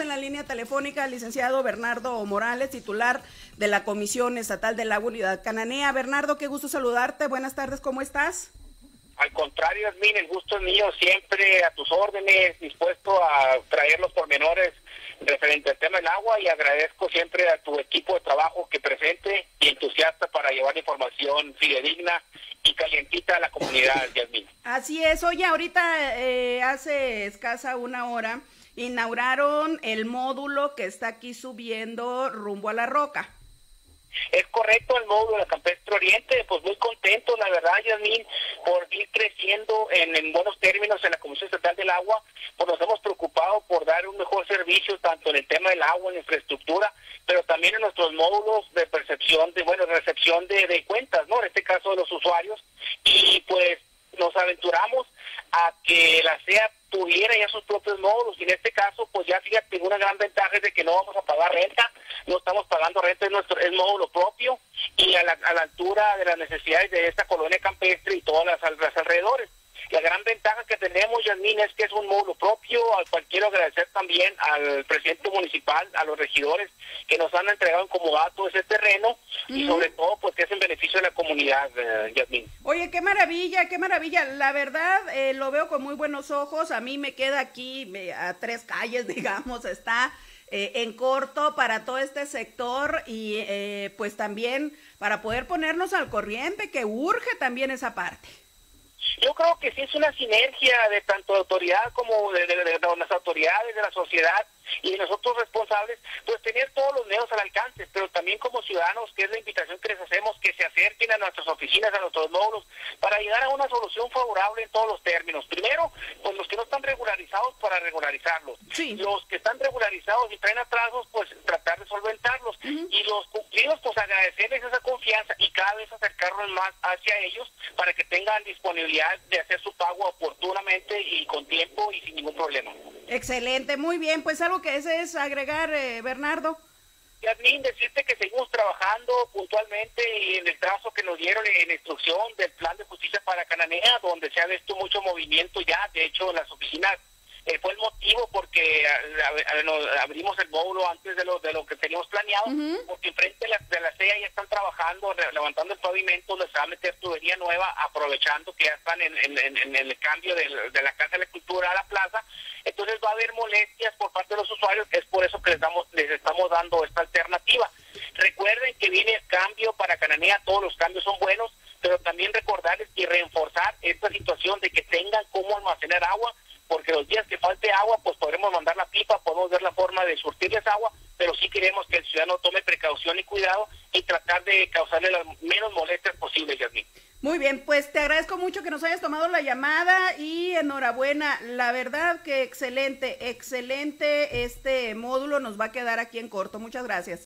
en la línea telefónica al licenciado Bernardo Morales, titular de la Comisión Estatal del Agua Unidad Cananea. Bernardo, qué gusto saludarte. Buenas tardes, ¿cómo estás? Al contrario, Yasmin, el gusto es mío, siempre a tus órdenes, dispuesto a traer los pormenores referente al tema del agua y agradezco siempre a tu equipo de trabajo que presente y entusiasta para llevar información fidedigna y calientita a la comunidad, Yasmin. Así es, oye, ahorita eh, hace escasa una hora inauguraron el módulo que está aquí subiendo rumbo a la roca. Es correcto el módulo de Campestre Oriente, pues muy contento, la verdad, Yasmin, por ir creciendo en, buenos términos en la Comisión Estatal del Agua, pues nos hemos preocupado por dar un mejor servicio tanto en el tema del agua, en la infraestructura, pero también en nuestros módulos de percepción, de bueno, recepción de, de cuentas, ¿no? En este caso de los usuarios, y pues nos aventuramos a que la SEA tuviera ya sus propios módulos. Y en este caso pues ya fíjate una gran ventaja de que no vamos a pagar renta no estamos pagando renta es nuestro es módulo propio y a la, altura de las necesidades de esta colonia campestre y todas las alrededores la gran ventaja que tenemos, Yasmin, es que es un módulo propio, al cual quiero agradecer también al presidente municipal, a los regidores que nos han entregado en comodato ese terreno y sobre todo pues que es en beneficio de la comunidad, eh, Yasmin. Oye, qué maravilla, qué maravilla. La verdad, eh, lo veo con muy buenos ojos. A mí me queda aquí a tres calles, digamos, está eh, en corto para todo este sector y pues también para poder ponernos al corriente, que urge también esa parte. Yo creo que sí es una sinergia de tanto autoridad como de, las autoridades, de la sociedad y de nosotros responsables, pues tener todos los medios al alcance, pero también como ciudadanos, que es la invitación que les hacemos, que se acerquen a nuestras oficinas, a nuestros módulos, para llegar a una solución favorable en todos los términos. Primero, pues los que no están regularizados, para regularizarlos. Los que están regularizados y traen atrasos, pues tratar de solventarlos. Y los cumplidos, pues agradecerles esa y cada vez acercarnos más hacia ellos para que tengan disponibilidad de hacer su pago oportunamente y con tiempo y sin ningún problema. Excelente, muy bien. Pues algo que ese es agregar, eh, Bernardo. Yasmin, decirte que seguimos trabajando puntualmente y en el trazo que nos dieron en instrucción del plan de justicia para Cananea, donde se ha visto mucho movimiento ya, de hecho, en las oficinas eh, fue el motivo porque abrimos el módulo antes de lo de lo que teníamos planeado, porque enfrente de la, de la CEA levantando el pavimento, les va a meter tubería nueva, aprovechando que ya están en, el cambio de, la Casa de la Cultura a la plaza. Entonces va a haber molestias por parte de los usuarios, es por eso que les, damos, les estamos dando esta alternativa. Recuerden que viene el cambio para Cananea, todos los cambios son buenos, pero también recordarles y reforzar esta situación de que tengan cómo almacenar agua porque los días que falte agua, pues podremos mandar la pipa, podemos ver la forma de surtirles agua, pero sí queremos que el ciudadano tome precaución y cuidado causarle las menos molestias posibles, Yasmin. Muy bien, pues te agradezco mucho que nos hayas tomado la llamada y enhorabuena. La verdad que excelente, excelente este módulo nos va a quedar aquí en corto. Muchas gracias.